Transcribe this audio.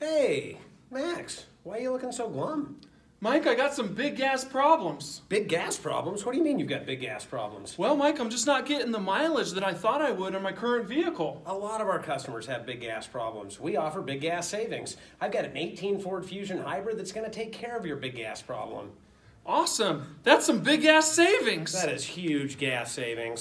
Hey, Max, why are you looking so glum? Mike, I got some big gas problems. Big gas problems? What do you mean you've got big gas problems? Well, Mike, I'm just not getting the mileage that I thought I would on my current vehicle. A lot of our customers have big gas problems. We offer big gas savings. I've got an 18 Ford Fusion Hybrid that's going to take care of your big gas problem. Awesome. That's some big gas savings. That is huge gas savings.